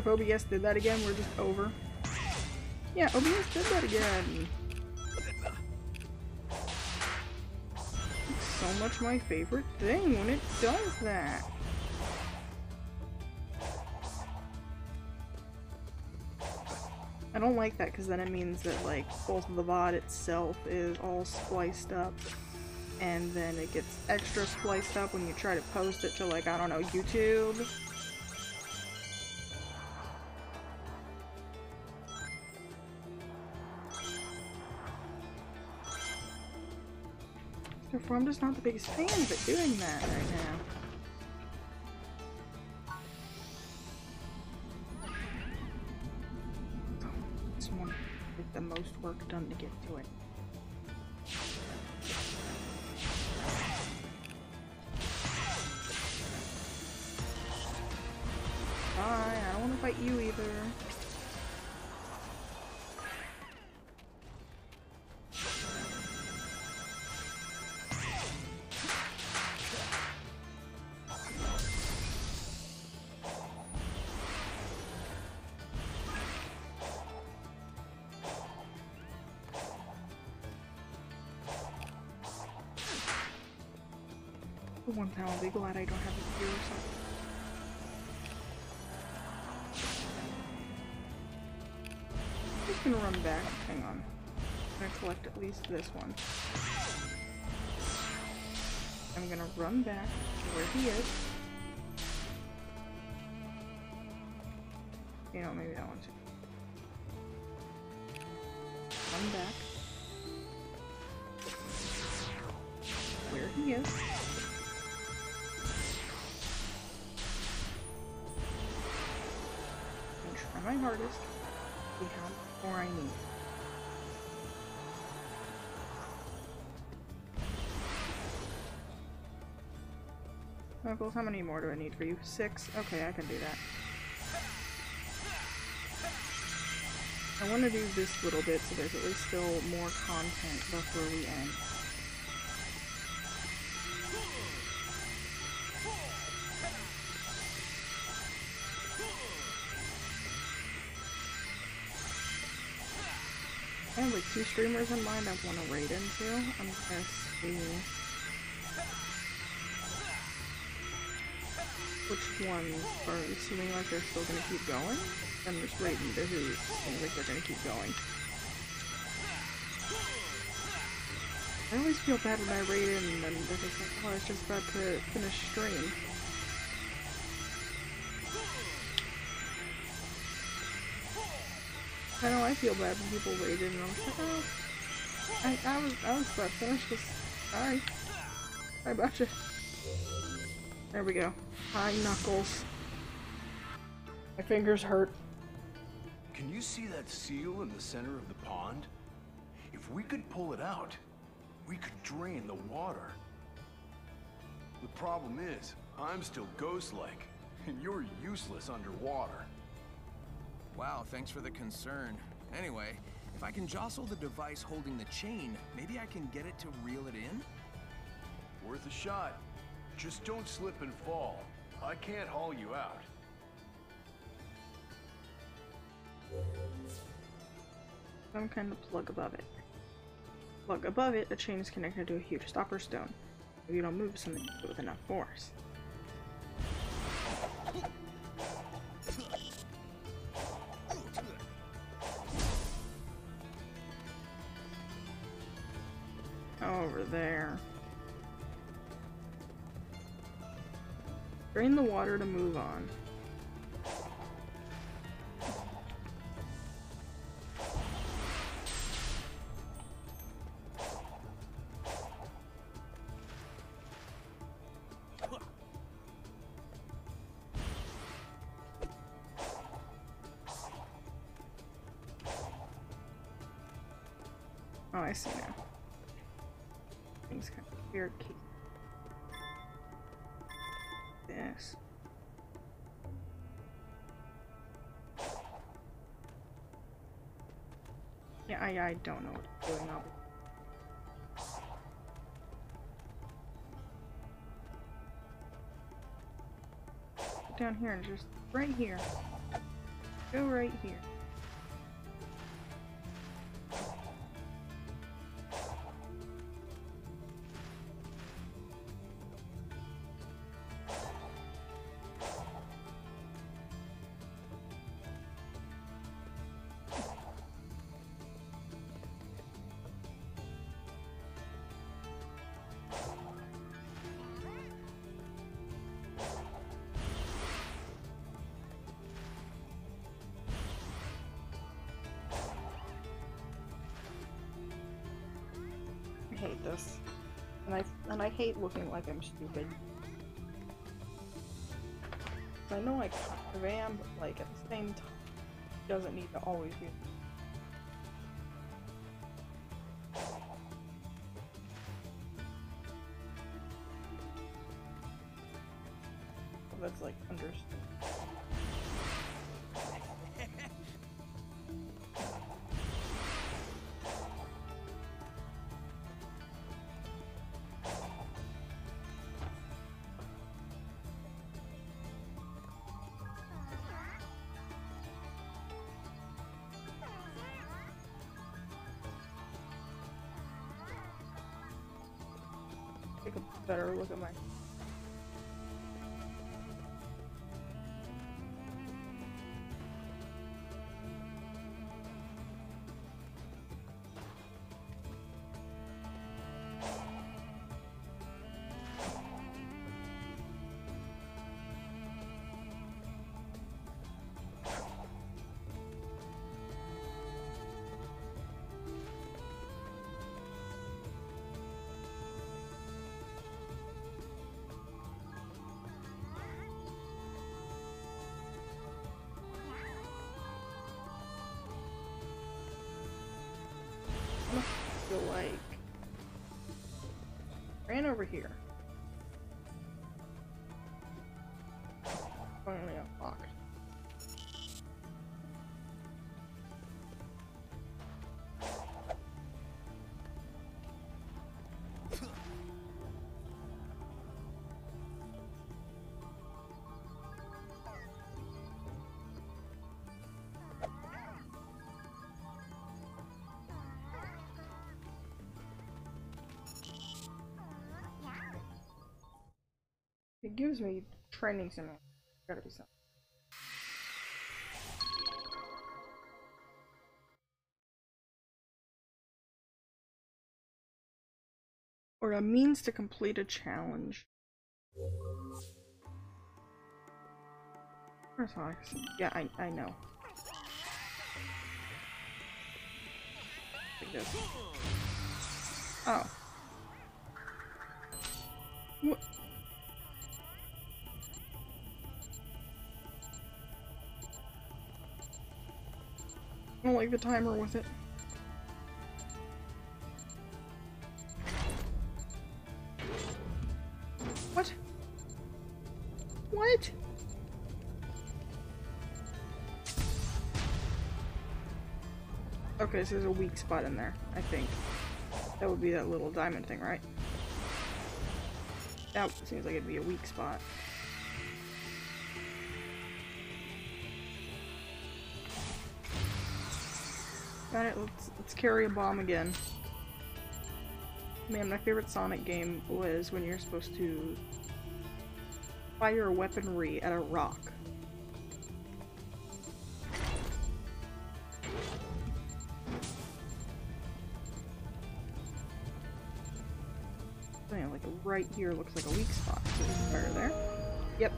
If OBS did that again, we're just over. Yeah, OBS did that again. It's so much my favorite thing when it does that. I don't like that because then it means that like both the VOD itself is all spliced up and then it gets extra spliced up when you try to post it to like, I don't know, YouTube. Therefore, I'm just not the biggest fan of it doing that right now. The most work done to get to it. Fine, I don't want to fight you either. For one time, I'll be glad I don't have a or something. I'm gonna run back. Hang on. I'm gonna collect at least this one. I'm gonna run back to where he is. You know, maybe that one too. Run back. Where he is. Hardest to see how more I need. Knuckles, how many more do I need for you? Six? Okay, I can do that. I want to do this little bit so there's at least still more content before we end. Two streamers in mind I want to raid into. I'm gonna see which ones are seeming like they're still gonna keep going. I'm just raiding to who seems like they're gonna keep going. I always feel bad when I raid in and then they're just like, oh, I was just about to finish stream. I know I feel bad when people in and just like, oh, I, I was I was about to finish this. Sorry about you. There we go. Hi, Knuckles. My fingers hurt. Can you see that seal in the center of the pond? If we could pull it out, we could drain the water. The problem is, I'm still ghost-like, and you're useless underwater. Wow, thanks for the concern. Anyway, if I can jostle the device holding the chain, maybe I can get it to reel it in? Worth a shot. Just don't slip and fall. I can't haul you out. Some kind of plug above it. Plug above it, a chain is connected to a huge stopper stone. If you don't move something with enough force. The water to move on. Oh, I see now. Things kind of weird. Yeah, I, I don't know what's going on. Down here just right here. Go right here. Hate this. And I and I hate looking like I'm stupid. I know I kind of am, but like at the same time, doesn't need to always be. Take a better look at my. Feel like ran over here. It gives me training simulator. Gotta be something. Or a means to complete a challenge. Yeah, I I know. Like this. Oh. What? I don't like the timer with it. What? What? Okay, so there's a weak spot in there, I think. That would be that little diamond thing, right? That seems like it'd be a weak spot. Got let's, let's carry a bomb again. Man, my favorite Sonic game was when you're supposed to fire weaponry at a rock. Yeah, like right here looks like a weak spot. So fire there. Yep.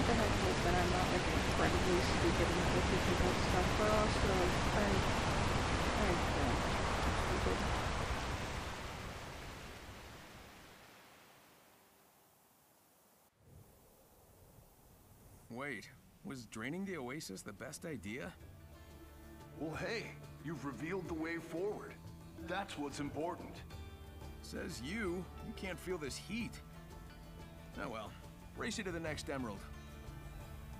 Want to have hope that I'm not like incredibly stupid and other difficult stuff, but also I I am stupid. Wait, was draining the oasis the best idea? Well, hey, you've revealed the way forward. That's what's important. Says you. You can't feel this heat. Oh well. Race you to the next emerald.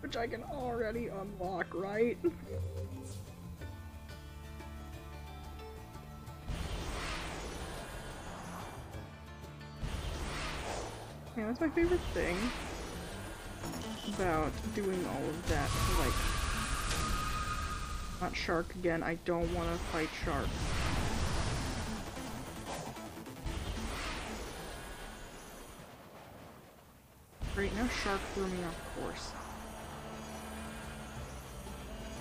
Which I can already unlock, right? yeah, that's my favorite thing about doing all of that. Like, not Shark again. I don't want to fight Shark. Great, now Shark threw me off course.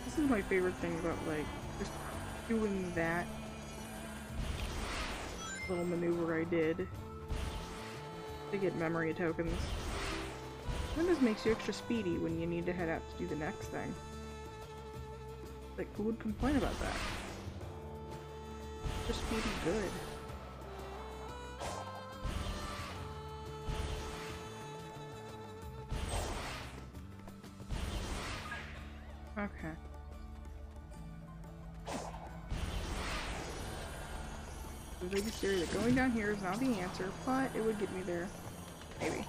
This is my favorite thing about, like, just doing that little maneuver I did to get memory tokens. That just makes you extra speedy when you need to head out to do the next thing. Like, who would complain about that? Just speedy good. Okay. The biggest theory that going down here is not the answer, but it would get me there. Maybe.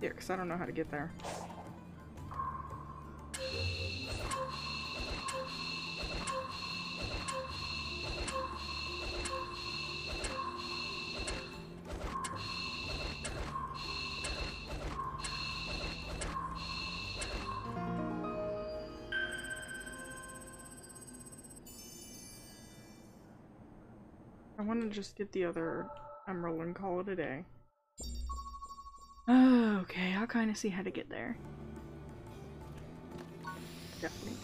Yeah, because I don't know how to get there. I want to just get the other emerald and call it a day. Okay, I'll kind of see how to get there. Definitely.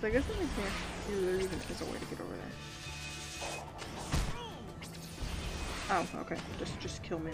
So I guess that makes me actually there even is a way to get over there. Oh, okay. Just just kill me.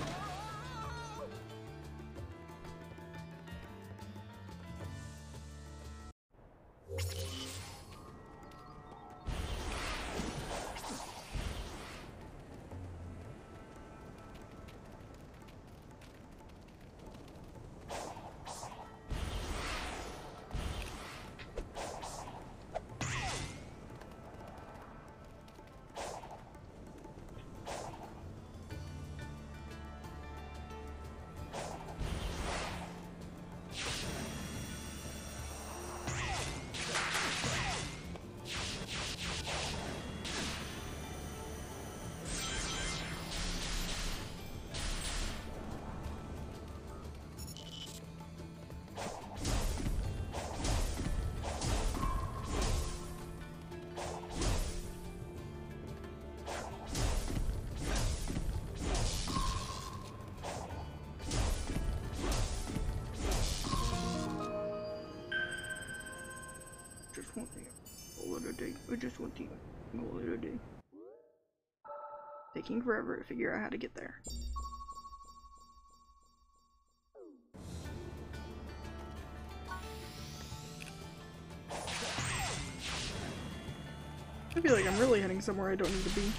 Just one. Call it a day. Taking forever to figure out how to get there. I feel like I'm really heading somewhere I don't need to be.